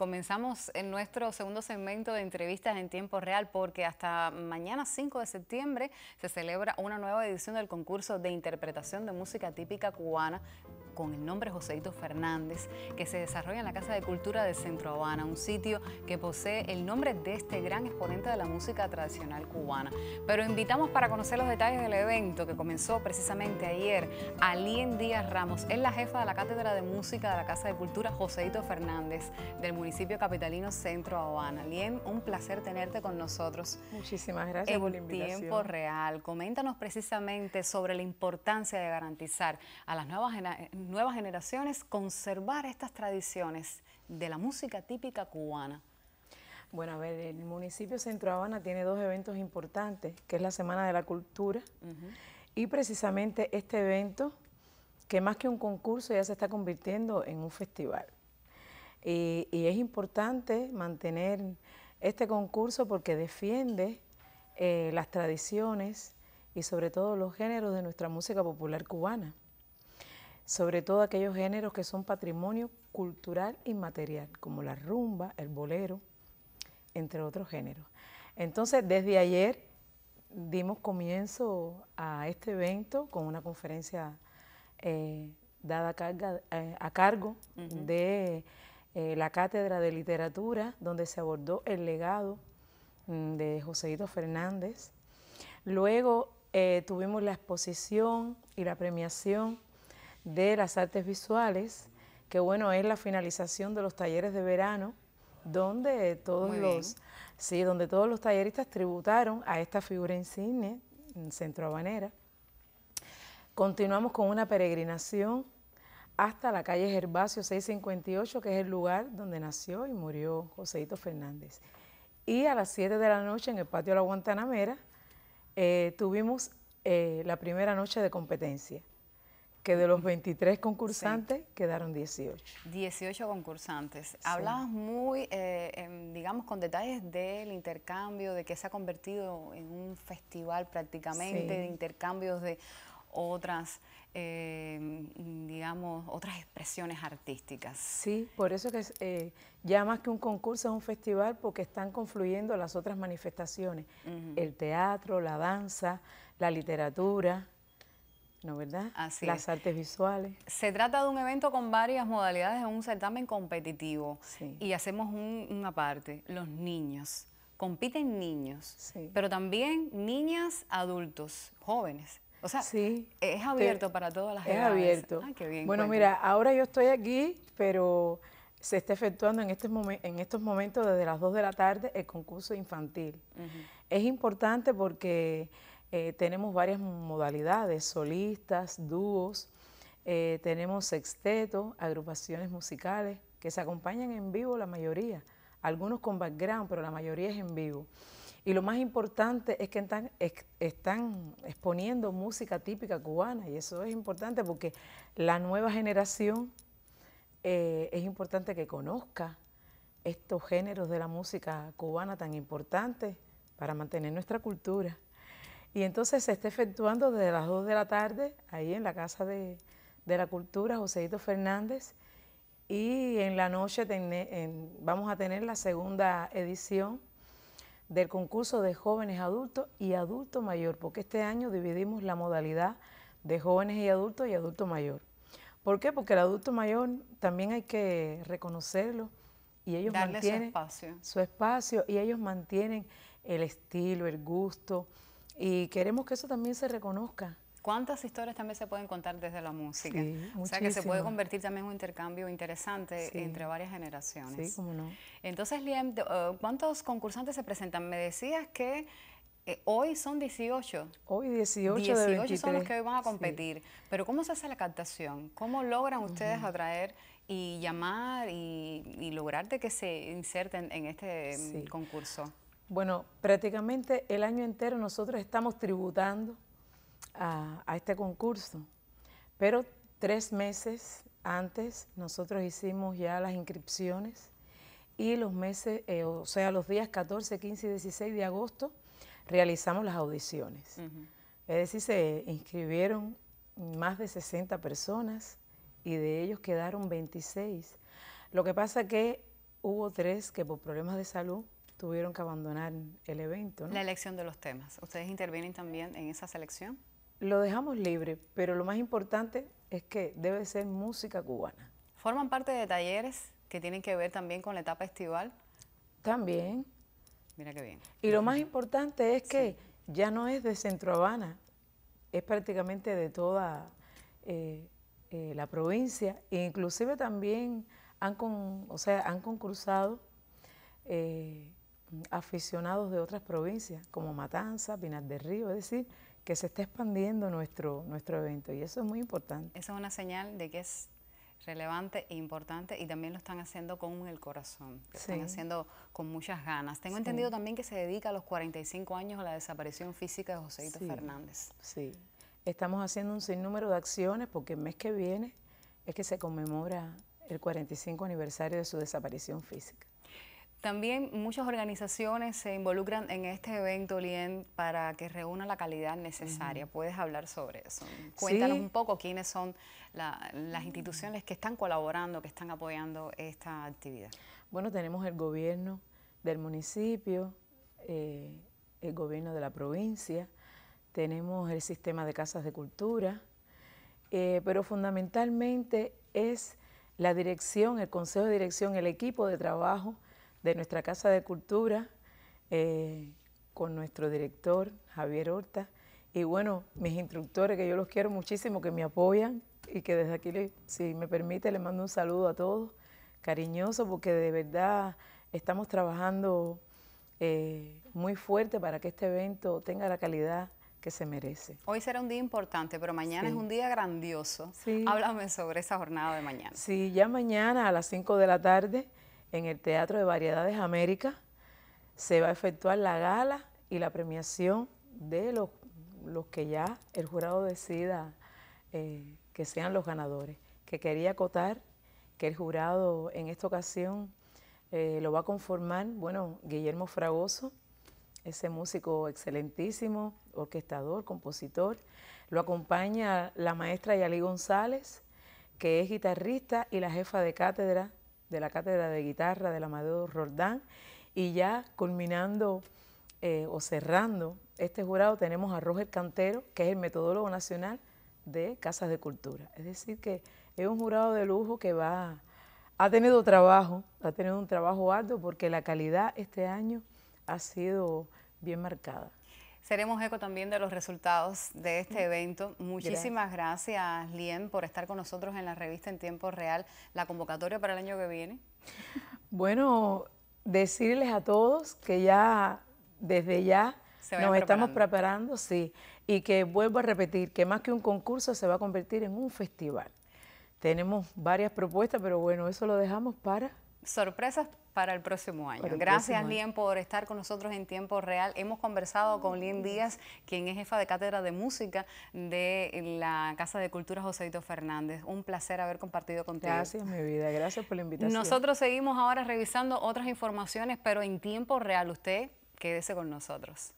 comenzamos en nuestro segundo segmento de entrevistas en tiempo real porque hasta mañana 5 de septiembre se celebra una nueva edición del concurso de interpretación de música típica cubana con el nombre Joseito Fernández, que se desarrolla en la Casa de Cultura de Centro Habana, un sitio que posee el nombre de este gran exponente de la música tradicional cubana. Pero invitamos para conocer los detalles del evento que comenzó precisamente ayer a Lien Díaz Ramos, es la jefa de la Cátedra de Música de la Casa de Cultura Joseito Fernández del municipio capitalino Centro Habana. Lien, un placer tenerte con nosotros. Muchísimas gracias por la invitación. En tiempo real, coméntanos precisamente sobre la importancia de garantizar a las nuevas nuevas generaciones conservar estas tradiciones de la música típica cubana? Bueno, a ver, el municipio Centro Habana tiene dos eventos importantes, que es la Semana de la Cultura y precisamente este evento, que más que un concurso ya se está convirtiendo en un festival. Y, es importante mantener este concurso porque defiende eh, las tradiciones y sobre todo los géneros de nuestra música popular cubana sobre todo aquellos géneros que son patrimonio cultural inmaterial, como la rumba, el bolero, entre otros géneros. Entonces, desde ayer dimos comienzo a este evento con una conferencia eh, dada eh, a, cargo de eh, la Cátedra de Literatura, donde se abordó el legado mm, de Joséito Fernández. Luego tuvimos la exposición y la premiación de las artes visuales, que bueno, es la finalización de los talleres de verano, donde todos los sí, donde todos los talleristas tributaron a esta figura insigne en Centro Habanera. Continuamos con una peregrinación hasta la calle Gervasio 658, que es el lugar donde nació y murió Joséito Fernández. Y a las 7 de la noche en el patio de la Guantanamera eh, tuvimos eh, la primera noche de competencia que de los 23 concursantes quedaron 18. 18 concursantes. Hablabas muy, eh, digamos, con detalles del intercambio, de que se ha convertido en un festival prácticamente, de intercambios de otras, eh, digamos, otras expresiones artísticas. Sí, por eso que eh, ya más que un concurso es un festival porque están confluyendo las otras manifestaciones, el teatro, la danza, la literatura, ¿no verdad? Así Las artes visuales. Se trata de un evento con varias modalidades, es un certamen competitivo. Y hacemos una parte, los niños. Compiten niños, pero también niñas, adultos, jóvenes. O sea, es abierto para todas las edades. Es abierto. bueno, mira, ahora yo estoy aquí, pero se está efectuando en, este en estos momentos desde las 2 de la tarde el concurso infantil. Es importante porque eh, tenemos varias modalidades, solistas, dúos, eh, tenemos sexteto, agrupaciones musicales que se acompañan en vivo la mayoría, algunos con background, pero la mayoría es en vivo. Y lo más importante es que están, exponiendo música típica cubana y eso es importante porque la nueva generación eh, es importante que conozca estos géneros de la música cubana tan importantes para mantener nuestra cultura. Y entonces se está efectuando desde las 2 de la tarde, ahí en la Casa de, la Cultura, Joséito Fernández, y en la noche vamos a tener la segunda edición del concurso de jóvenes adultos y adulto mayor, porque este año dividimos la modalidad de jóvenes y adultos y adulto mayor. ¿Por qué? Porque el adulto mayor también hay que reconocerlo y ellos mantienen su espacio. su espacio y ellos mantienen el estilo, el gusto, y queremos que eso también se reconozca. ¿Cuántas historias también se pueden contar desde la música? o sea, que se puede convertir también en un intercambio interesante entre varias generaciones. Sí, cómo no. Entonces, Liam, uh, ¿cuántos concursantes se presentan? Me decías que eh, hoy son 18. Hoy 18 18 son los que hoy van a competir. Pero ¿cómo se hace la captación? ¿Cómo logran ustedes atraer y llamar y, lograr de que se inserten en este concurso? Bueno, prácticamente el año entero nosotros estamos tributando a, este concurso, pero tres meses antes nosotros hicimos ya las inscripciones y los meses, eh, o sea, los días 14, 15 y 16 de agosto realizamos las audiciones. Es decir, se inscribieron más de 60 personas y de ellos quedaron 26. Lo que pasa que hubo tres que por problemas de salud tuvieron que abandonar el evento. La elección de los temas. ¿Ustedes intervienen también en esa selección? Lo dejamos libre, pero lo más importante es que debe ser música cubana. ¿Forman parte de talleres que tienen que ver también con la etapa estival? También. Mira qué bien. Y lo más importante es que ya no es de Centro Habana, es prácticamente de toda eh, eh, la provincia, e inclusive también han, con, o sea, han concursado eh, aficionados de otras provincias, como Matanza, Pinar del Río, es decir, que se está expandiendo nuestro, nuestro evento y eso es muy importante. Eso es una señal de que es relevante e importante y también lo están haciendo con el corazón, lo están haciendo con muchas ganas. Tengo entendido también que se dedica a los 45 años a la desaparición física de Joséito Fernández. Sí, estamos haciendo un sinnúmero de acciones porque el mes que viene es que se conmemora el 45 aniversario de su desaparición física. También muchas organizaciones se involucran en este evento, Lien, para que reúna la calidad necesaria. ¿Puedes hablar sobre eso? Cuéntanos un poco quiénes son las instituciones que están colaborando, que están apoyando esta actividad. Bueno, tenemos el gobierno del municipio, eh, el gobierno de la provincia, tenemos el sistema de casas de cultura, eh, pero fundamentalmente es la dirección, el consejo de dirección, el equipo de trabajo de nuestra Casa de Cultura, eh, con nuestro director Javier Horta, y bueno, mis instructores, que yo los quiero muchísimo, que me apoyan y que desde aquí, si me permite, les mando un saludo a todos, cariñoso, porque de verdad estamos trabajando eh, muy fuerte para que este evento tenga la calidad que se merece. Hoy será un día importante, pero mañana es un día grandioso. Háblame sobre esa jornada de mañana. Sí, ya mañana a las 5 de la tarde en el Teatro de Variedades América se va a efectuar la gala y la premiación de los, los que ya el jurado decida eh, que sean los ganadores. Que quería acotar que el jurado en esta ocasión eh, lo va a conformar, bueno, Guillermo Fragoso, ese músico excelentísimo, orquestador, compositor. Lo acompaña la maestra Yalí González, que es guitarrista y la jefa de cátedra de la Cátedra de Guitarra del Amadeo Roldán y ya culminando eh, o cerrando este jurado tenemos a Roger Cantero, que es el metodólogo nacional de Casas de Cultura. Es decir, que es un jurado de lujo que va, ha tenido trabajo, ha tenido un trabajo alto porque la calidad este año ha sido bien marcada. Seremos eco también de los resultados de este evento. Muchísimas gracias, Lien, por estar con nosotros en la revista en tiempo real. La convocatoria para el año que viene. Bueno, decirles a todos que ya, desde ya, nos estamos preparando, sí, y que vuelvo a repetir, que más que un concurso se va a convertir en un festival. Tenemos varias propuestas, pero bueno, eso lo dejamos para... Sorpresas para el próximo año. Gracias, Lien, por estar con nosotros en tiempo real. Hemos conversado con Lien Díaz, quien es jefa de cátedra de música de la Casa de Cultura Joséito Fernández. Un placer haber compartido contigo. Gracias, mi vida. Gracias por la invitación. Nosotros seguimos ahora revisando otras informaciones, pero en tiempo real. Usted quédese con nosotros.